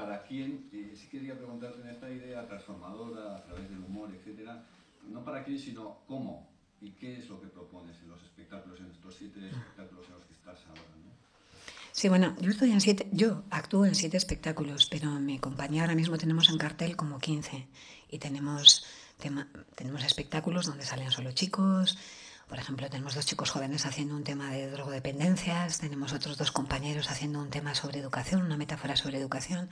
para quién, eh, sí quería preguntarte en esta idea transformadora a través del humor, etcétera, no para quién, sino cómo y qué es lo que propones en los espectáculos, en estos siete espectáculos en los que estás ahora. ¿no? Sí, bueno, yo estoy en siete, yo actúo en siete espectáculos, pero mi compañía ahora mismo tenemos en cartel como 15 y tenemos, tenemos espectáculos donde salen solo chicos, por ejemplo, tenemos dos chicos jóvenes haciendo un tema de drogodependencias, tenemos otros dos compañeros haciendo un tema sobre educación, una metáfora sobre educación.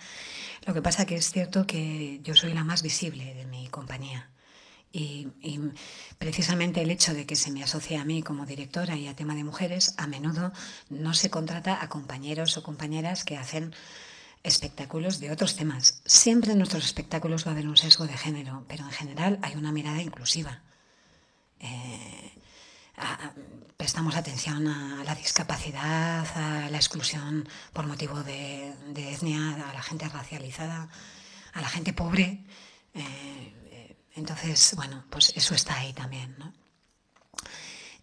Lo que pasa que es cierto que yo soy la más visible de mi compañía. Y, precisamente el hecho de que se me asocie a mí como directora y a tema de mujeres, a menudo no se contrata a compañeros o compañeras que hacen espectáculos de otros temas. Siempre en nuestros espectáculos va a haber un sesgo de género, pero en general hay una mirada inclusiva. Eh, prestamos atención a la discapacidad, a la exclusión por motivo de, etnia, a la gente racializada, a la gente pobre. Eh, entonces, bueno, pues eso está ahí también.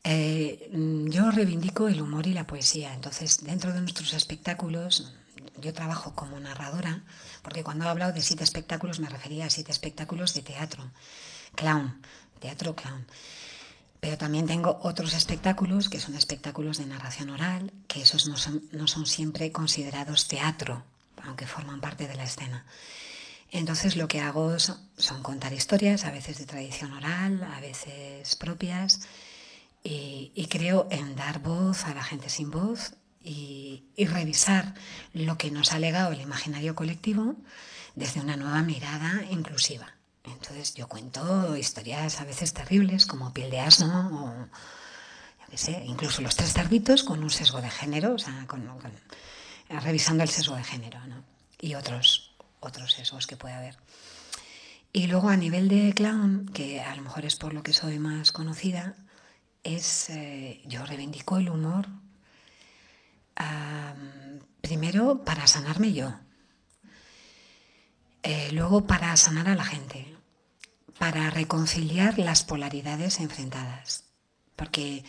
Eh, yo reivindico el humor y la poesía. Entonces, dentro de nuestros espectáculos, yo trabajo como narradora, porque cuando he hablado de siete espectáculos me refería a siete espectáculos de teatro, clown, teatro clown. Pero también tengo otros espectáculos que son espectáculos de narración oral, que esos no son, siempre considerados teatro, aunque forman parte de la escena. Entonces lo que hago son, contar historias, a veces de tradición oral, a veces propias, y, creo en dar voz a la gente sin voz y, y, revisar lo que nos ha legado el imaginario colectivo desde una nueva mirada inclusiva. Entonces yo cuento historias a veces terribles como piel de asno o qué sé, incluso los tres cerditos con un sesgo de género, o sea, revisando el sesgo de género ¿no? y otros, otros sesgos que puede haber. Y luego a nivel de clown, que a lo mejor es por lo que soy más conocida, es eh, yo reivindico el humor primero para sanarme yo, eh, luego para sanar a la gente, para reconciliar las polaridades enfrentadas, porque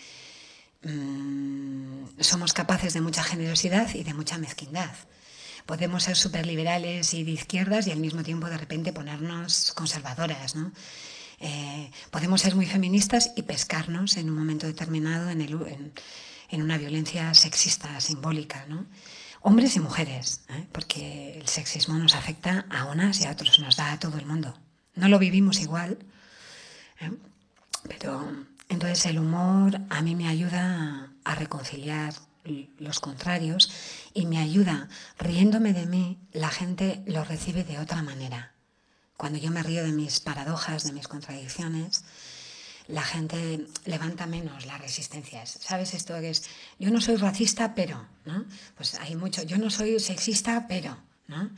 mm, somos capaces de mucha generosidad y de mucha mezquindad. Podemos ser superliberales y de izquierdas y al mismo tiempo de repente ponernos conservadoras. Eh, podemos ser muy feministas y pescarnos en un momento determinado en, en, una violencia sexista simbólica. Hombres y mujeres, ¿eh? porque el sexismo nos afecta a unas y a otros, nos da a todo el mundo. No lo vivimos igual, ¿eh? pero entonces el humor a mí me ayuda a reconciliar los contrarios y me ayuda, riéndome de mí, la gente lo recibe de otra manera. Cuando yo me río de mis paradojas, de mis contradicciones, la gente levanta menos las resistencias. ¿Sabes esto que es? Yo no soy racista, pero, ¿no? Pues hay mucho. Yo no soy sexista, pero, ¿no?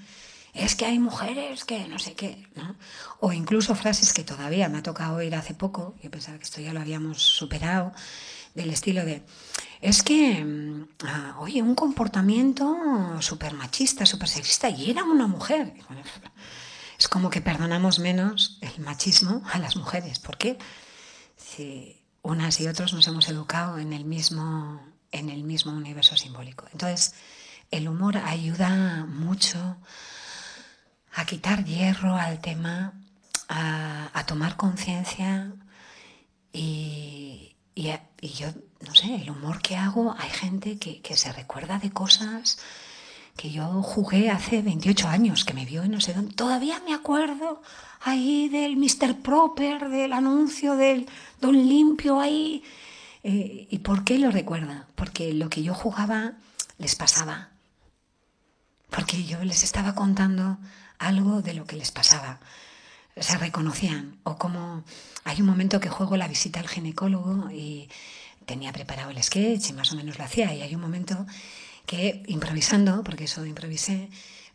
Es que hay mujeres que no sé qué, ¿no? O incluso frases que todavía me ha tocado oír hace poco, yo pensaba que esto ya lo habíamos superado, del estilo de, es que, mm, ah, oye, un comportamiento súper machista, súper sexista, y era una mujer. Es como que perdonamos menos el machismo a las mujeres. ¿Por qué? Si unas y otros nos hemos educado en el mismo, en el mismo universo simbólico. Entonces, el humor ayuda mucho a quitar hierro al tema, a, tomar conciencia y, yo, no sé, el humor que hago, hay gente que, se recuerda de cosas que yo jugué hace 28 años, que me vio y no sé dónde. Todavía me acuerdo ahí del Mr. Proper, del anuncio del Don Limpio ahí. Eh, ¿Y por qué lo recuerda? Porque lo que yo jugaba les pasaba. Porque yo les estaba contando algo de lo que les pasaba. Se reconocían. O como hay un momento que juego la visita al ginecólogo y tenía preparado el sketch y más o menos lo hacía. Y hay un momento que improvisando, porque eso improvisé,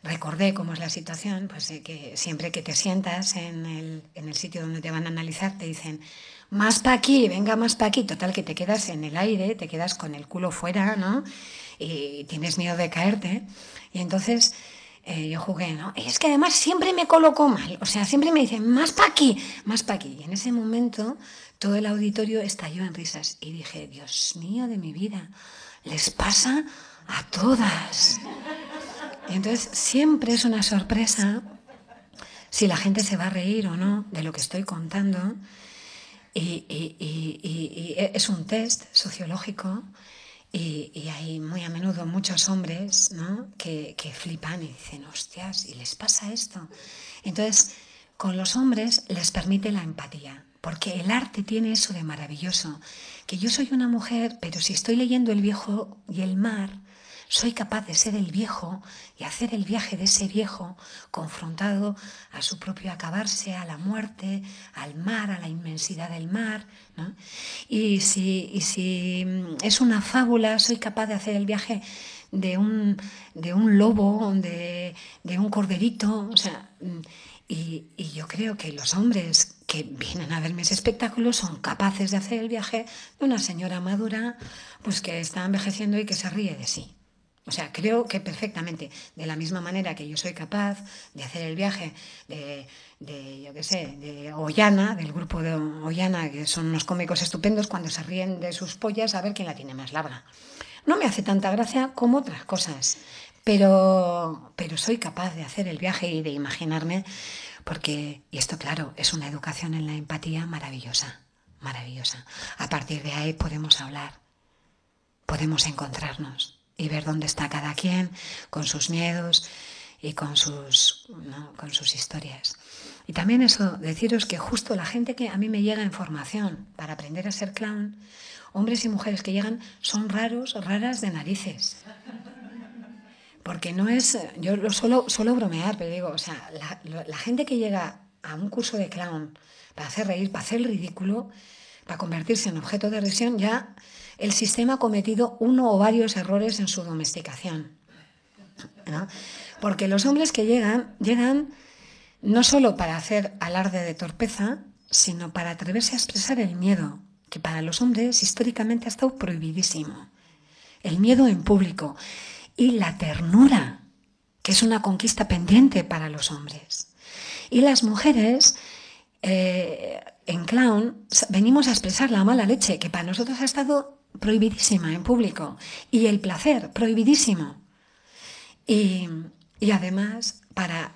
recordé cómo es la situación, pues que siempre que te sientas en el, en el sitio donde te van a analizar, te dicen, más para aquí, venga más para aquí, total que te quedas en el aire, te quedas con el culo fuera, ¿no? Y tienes miedo de caerte. Y entonces eh, yo jugué, ¿no? Y es que además siempre me coloco mal, o sea, siempre me dicen, más para aquí, más para aquí. Y en ese momento todo el auditorio estalló en risas y dije, Dios mío de mi vida, les pasa a todas. Y entonces siempre es una sorpresa si la gente se va a reír o no de lo que estoy contando. Y, es un test sociológico y, hay muy a menudo muchos hombres ¿no? que, que flipan y dicen, hostias, ¿y les pasa esto? Entonces, con los hombres les permite la empatía, porque el arte tiene eso de maravilloso, que yo soy una mujer, pero si estoy leyendo El viejo y el mar, soy capaz de ser el viejo y hacer el viaje de ese viejo confrontado a su propio acabarse, a la muerte, al mar, a la inmensidad del mar. Y, si, si es una fábula, soy capaz de hacer el viaje de un, de un lobo, de, de, un corderito. O sea, y, y, yo creo que los hombres que vienen a ver mis espectáculos son capaces de hacer el viaje de una señora madura pues que está envejeciendo y que se ríe de sí. O sea, creo que perfectamente, de la misma manera que yo soy capaz de hacer el viaje de, yo qué sé, de Ollana, del grupo de Ollana, que son unos cómicos estupendos, cuando se ríen de sus pollas a ver quién la tiene más larga. No me hace tanta gracia como otras cosas, pero, pero soy capaz de hacer el viaje y de imaginarme, porque, y esto claro, es una educación en la empatía maravillosa, maravillosa. A partir de ahí podemos hablar, podemos encontrarnos y ver dónde está cada quien con sus miedos y con sus, con sus historias. Y también eso, deciros que justo la gente que a mí me llega información para aprender a ser clown, hombres y mujeres que llegan, son raros, raras de narices. Porque no es, yo lo suelo, suelo bromear, pero digo, o sea, la, la gente que llega a un curso de clown para hacer reír, para hacer el ridículo, para convertirse en objeto de risión, ya el sistema ha cometido uno o varios errores en su domesticación. Porque los hombres que llegan, llegan no solo para hacer alarde de torpeza, sino para atreverse a expresar el miedo, que para los hombres históricamente ha estado prohibidísimo. El miedo en público y la ternura, que es una conquista pendiente para los hombres. Y las mujeres eh, en clown venimos a expresar la mala leche, que para nosotros ha estado prohibidísima en público y el placer prohibidísimo. Y, además para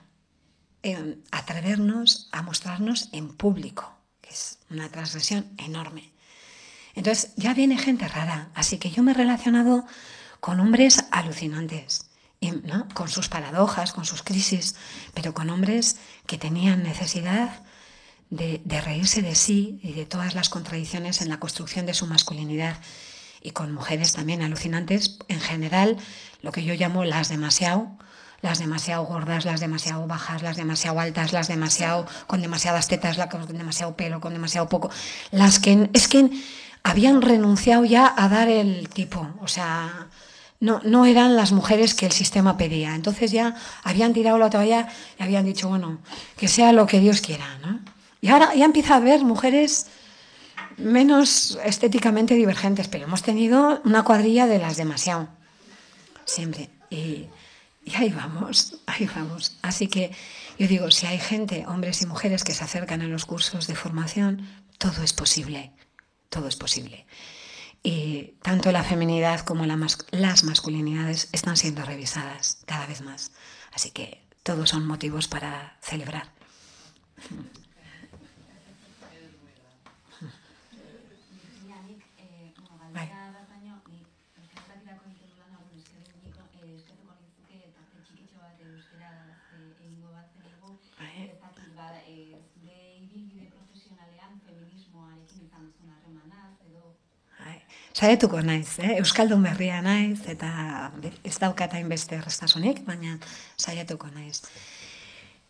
eh, atrevernos a mostrarnos en público, que es una transgresión enorme. Entonces ya viene gente rara, así que yo me he relacionado con hombres alucinantes, con sus paradojas, con sus crisis, pero con hombres que tenían necesidad de, reírse de sí y de todas las contradicciones en la construcción de su masculinidad y con mujeres también alucinantes, en general lo que yo llamo las demasiado, las demasiado gordas, las demasiado bajas, las demasiado altas, las demasiado con demasiadas tetas, las con demasiado pelo, con demasiado poco, las que es que habían renunciado ya a dar el tipo, o sea, no, no eran las mujeres que el sistema pedía. Entonces ya habían tirado la toalla y habían dicho, bueno, que sea lo que Dios quiera, ¿no? Y ahora ya empieza a haber mujeres menos estéticamente divergentes, pero hemos tenido una cuadrilla de las demasiado, siempre. Y, ahí vamos, ahí vamos. Así que yo digo, si hay gente, hombres y mujeres que se acercan a los cursos de formación, todo es posible, todo es posible. Y tanto la feminidad como las masculinidades están siendo revisadas cada vez más. Así que todos son motivos para celebrar. Saietuko naiz, eh? Euskaldun berria naiz, eta ez daukat hainbeste errestasunik, baina saietuko naiz.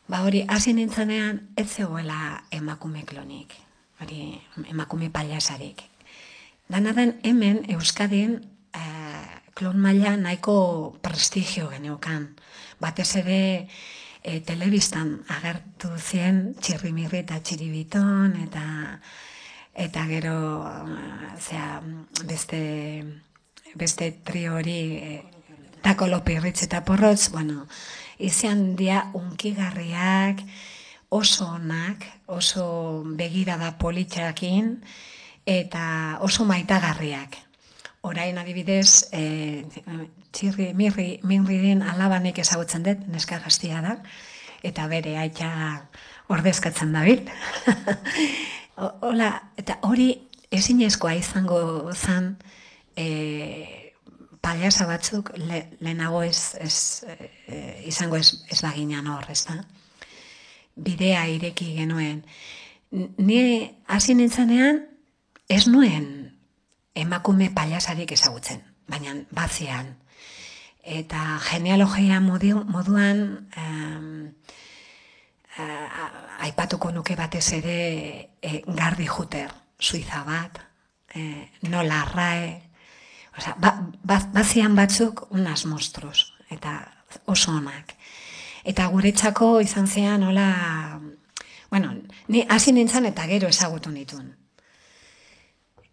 Ba hori, hasi nintzenean, ez zegoela emakume klonik, hori, emakume paliasarik. Dana den hemen Euskadin eh, klon maila nahiko prestigio geneukan. Batez ere eh, telebistan agertu zien txirrimirri eta txiribiton, eta eta gero zea, beste beste tri hori e, tako lopirritz eta porrotz, bueno, izan dia unkigarriak, oso onak, oso begirada politxakin, eta oso maitagarriak. Orain adibidez, e, txirri, mirri, mirri alabanek ezagutzen dut, neska gaztia da, eta bere aita ordezkatzen dabil. Hola, eta hori ezinezkoa izango zan, e, paliasa batzuk le, lehenago ez, ez e, izango ez, ez baginan hor, ez da? Bidea ireki genuen. Ni hasi nintzenean, ez nuen emakume paliasarik ezagutzen, baina bazian. Eta genealogia moduan, um, aipatuko nuke batez ere e, gardi juter, suiza bat, e, nola arrae, Osa, ba, ba, bazian batzuk unas monstruos, eta oso onak. Eta guretzako izan zean, hola, bueno, ni hasi nintzen eta gero ezagutu nituen.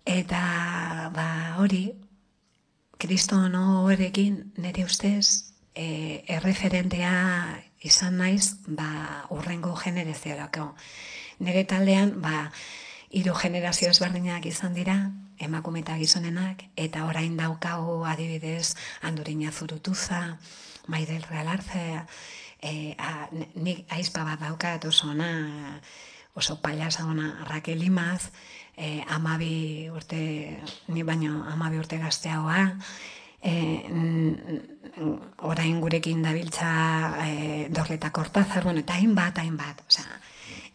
Eta, ba, hori, kriston horrekin nire ustez, e, erreferentea izan naiz, ba, urrengo generazioak. Nire taldean, ba, hiru generazio ezberdinak izan dira, emakume eta gizonenak, eta orain daukagu adibidez Andurina Zurutuza, Maidel Realarze, e, a, nik aizpa bat daukat oso ona, oso paliasa ona Raquel Imaz, e, amabi urte, ni baino amabi urte gazteagoa, e, orain gurekin dabiltza e, dorleta kortazar, bueno, eta hainbat, hainbat, oza,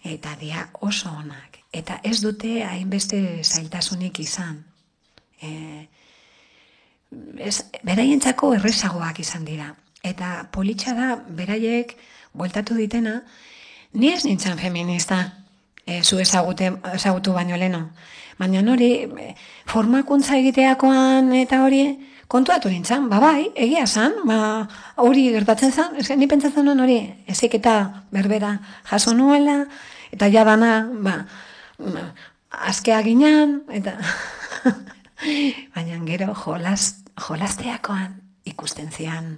eta dia oso onak. Eta ez dute hainbeste zailtasunik izan. E, ez, beraientzako errezagoak izan dira. Eta politxa da, beraiek, bueltatu ditena, ni ez nintzen feminista, e, zu ezagute, ezagutu baino leno. Baina hori, formakuntza egiteakoan eta hori, kontuatu nintzen, ba bai, egia zan, ba, hori gertatzen zan, ez, ni pentsatzen nuen hori, ezik eta berbera jaso nuela, eta jadana, ba, azkea ginean, eta baina gero jolas, jolasteakoan ikusten zian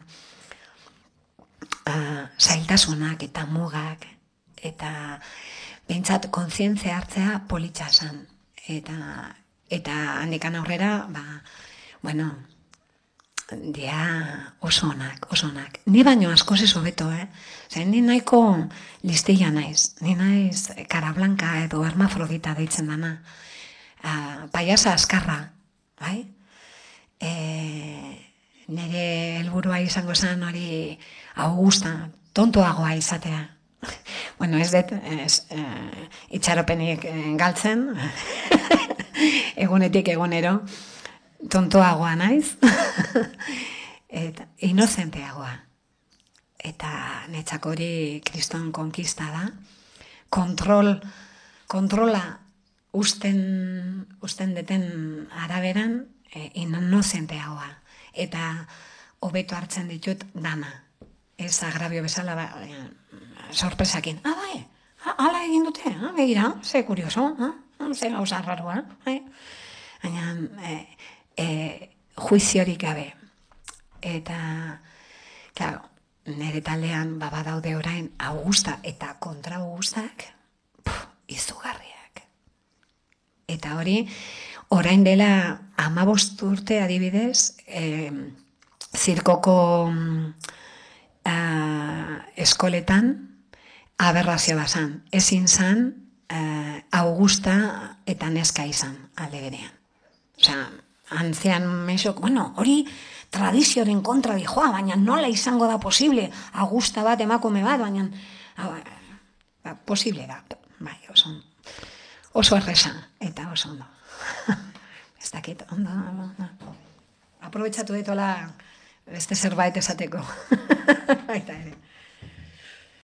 uh, zailtasunak eta mugak, eta behintzat kontzientzia hartzea politxa zan. Eta, eta handikan aurrera, ba, bueno, dia oso onak, oso onak. Ni baino asko ez hobeto, eh? Zain, ni nahiko listilla naiz. Ni naiz cara blanca edo hermafrodita deitzen dana. Uh, paiasa askarra, bai? E, nire helburua izango zen hori augusta, tontoagoa izatea. bueno, ez dut, ez, eh, itxaropenik eh, galtzen, egunetik egunero, tontoagoa naiz, eta inozenteagoa. Eta netzak hori kriston konkista da, kontrol, kontrola usten, usten deten araberan e, inozenteagoa. Eta hobeto hartzen ditut dana. Ez agrabio bezala ba, e, sorpresakin. Ah, bai, ala egin dute, ah, begira, ze kurioso, ah, ze gauza rarua. Eh? Baina, eh, e, juiziorik gabe. Eta, claro, nire taldean baba daude orain augusta eta kontra augustak izugarriak. Eta hori, orain dela amabost urte adibidez, e, zirkoko a, eskoletan aberrazio basan. Ezin zan, augusta eta neska izan alde berean. Osea, antzean mesok, bueno, hori tradizioaren kontra di joa, baina nola izango da posible, agusta bat emakume bat, baina ba, posible da, bai, oso, oso erresa, eta oso ondo. Ez dakit, ondo, ondo. Aprobetsatu ditola beste zerbait esateko. Baita ere.